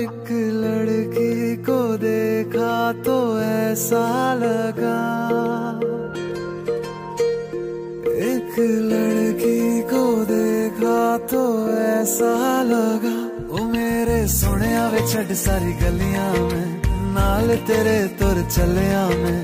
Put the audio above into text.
एक लड़की को देखा तो ऐसा लगा। एक लड़की को देखा तो ऐसा लगा। ओ मेरे सोने वे छड़ सारी गलियाँ में, नाल तेरे तुर चलिया में।